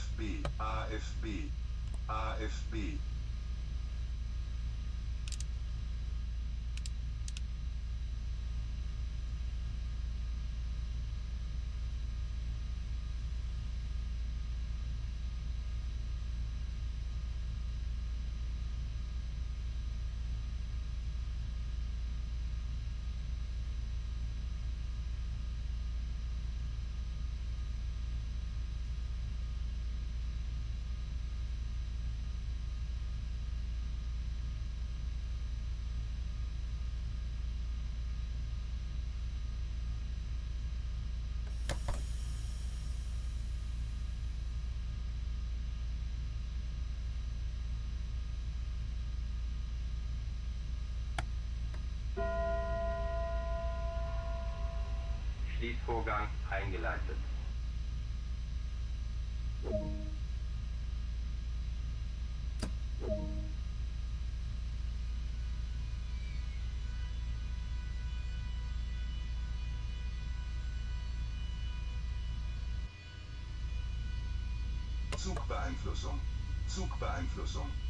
RFB, RFB, RFB. Schließvorgang eingeleitet. Zugbeeinflussung. Zugbeeinflussung. Zugbeeinflussung.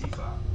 SIFA.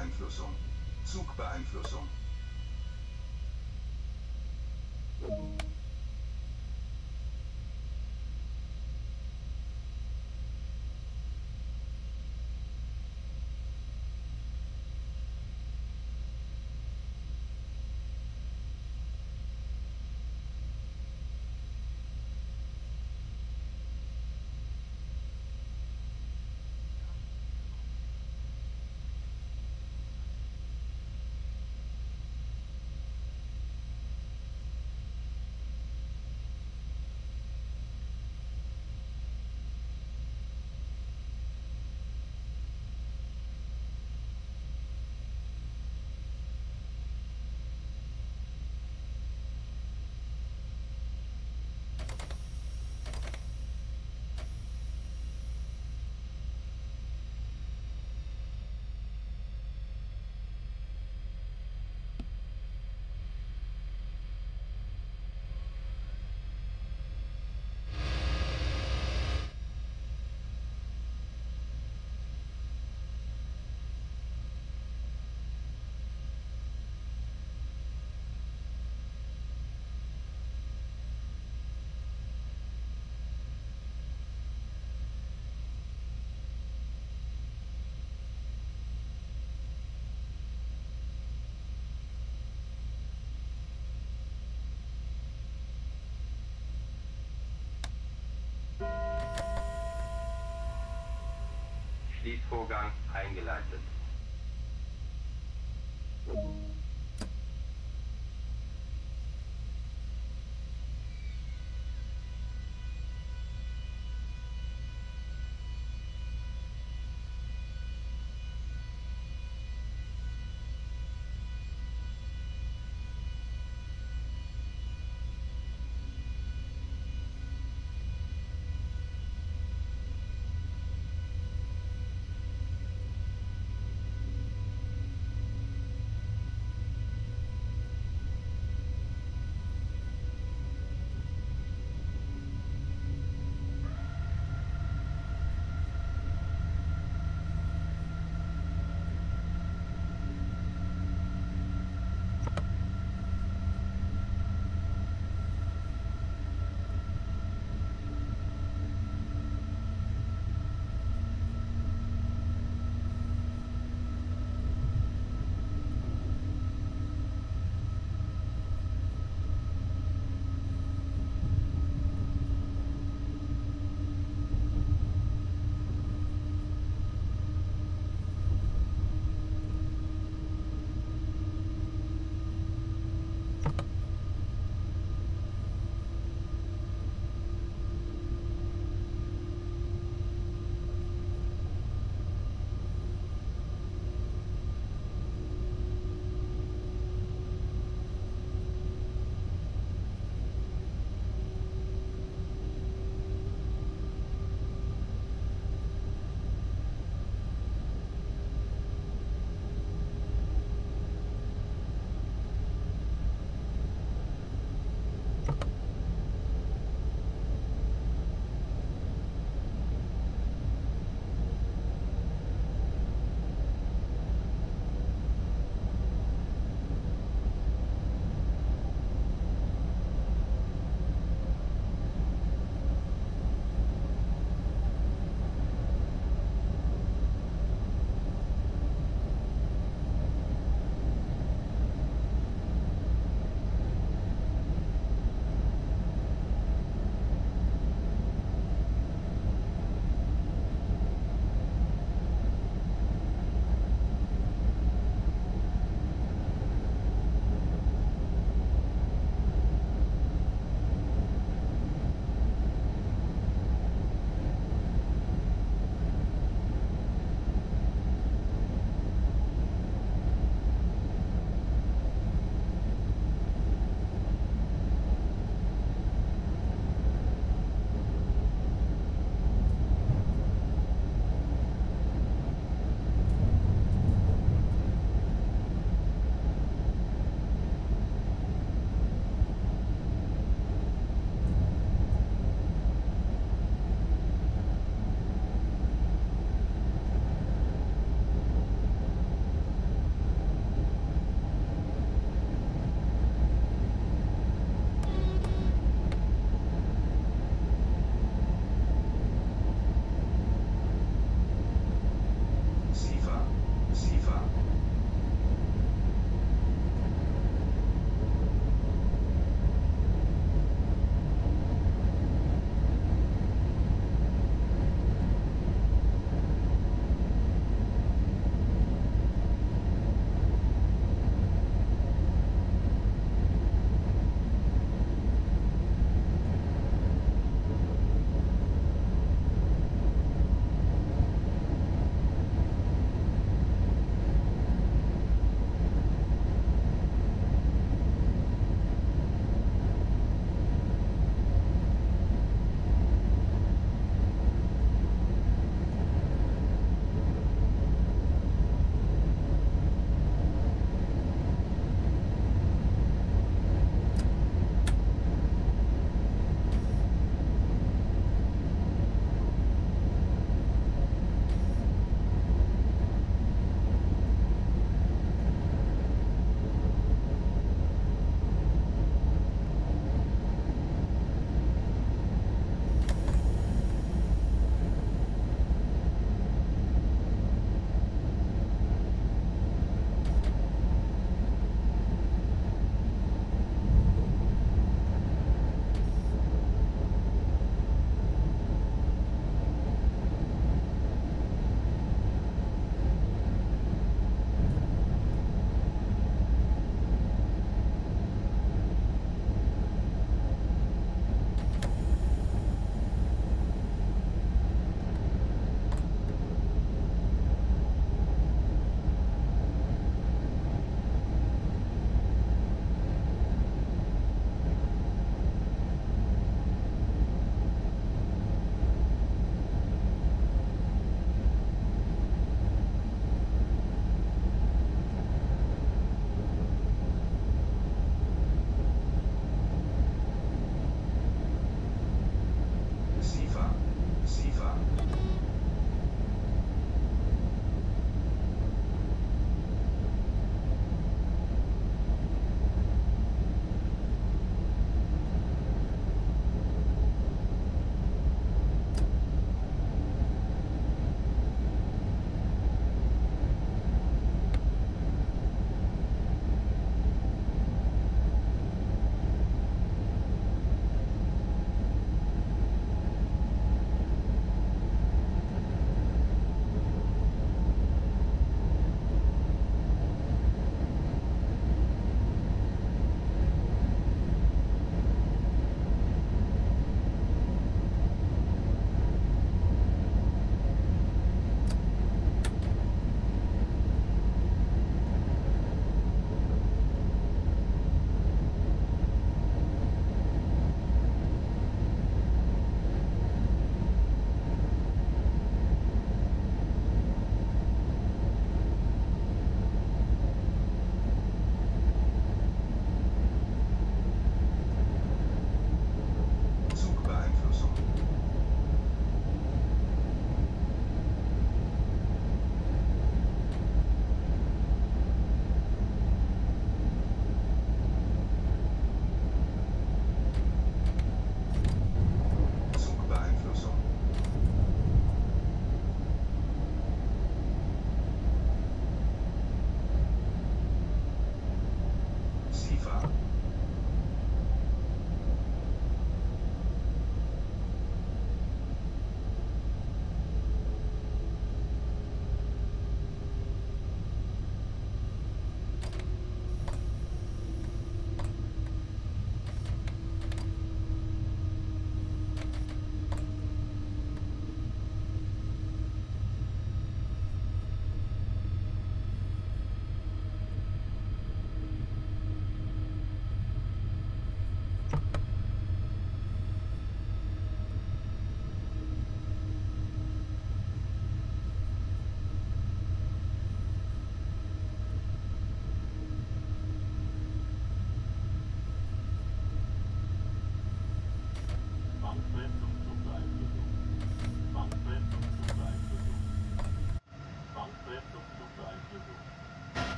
Zugbeeinflussung. Zugbeeinflussung. Schließvorgang eingeleitet.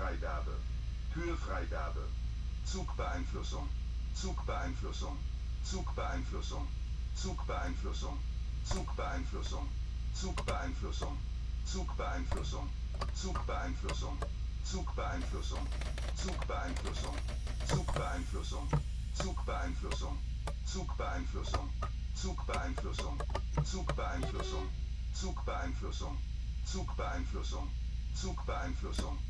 Türfreigabe. Türfreigabe. Zugbeeinflussung. Zugbeeinflussung. Zugbeeinflussung. Zugbeeinflussung. Zugbeeinflussung. Zugbeeinflussung. Zugbeeinflussung. Zugbeeinflussung. Zugbeeinflussung. Zugbeeinflussung. Zugbeeinflussung. Zugbeeinflussung. Zugbeeinflussung. Zugbeeinflussung. Zugbeeinflussung. Zugbeeinflussung. Zugbeeinflussung. Zugbeeinflussung.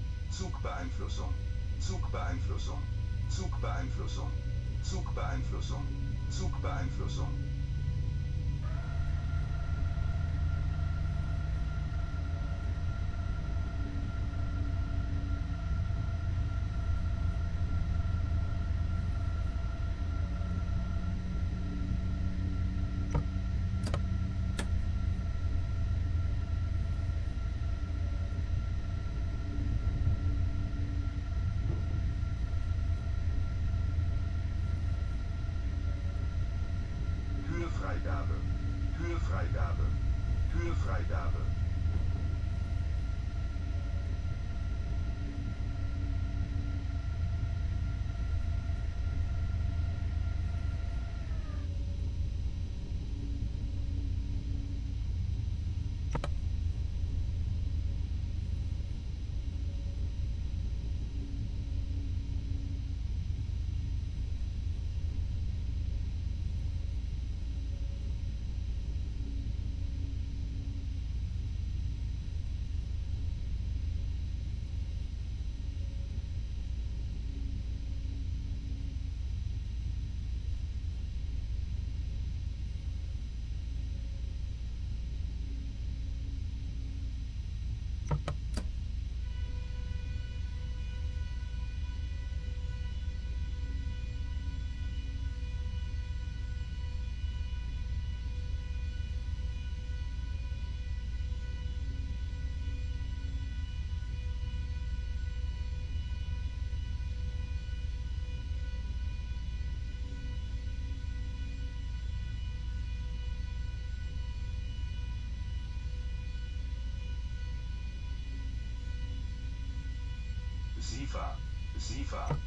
Zugbeeinflussung. Zugbeeinflussung. Zugbeeinflussung. Zugbeeinflussung. Zugbeeinflussung. Türfreigabe. Türfreigabe. Türfreigabe. SIFA. SIFA.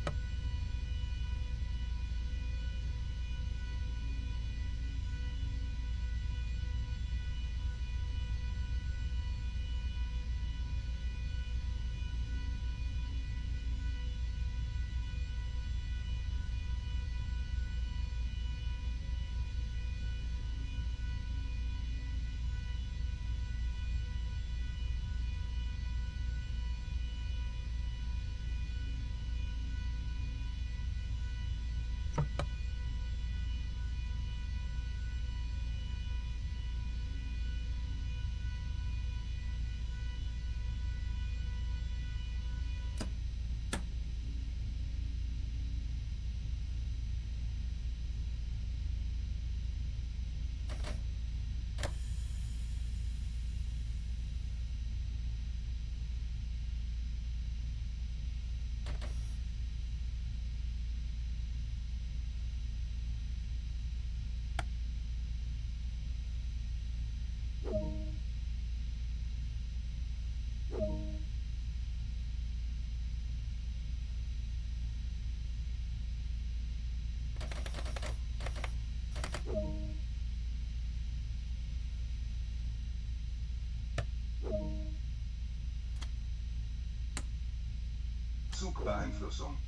Zugbeeinflussung.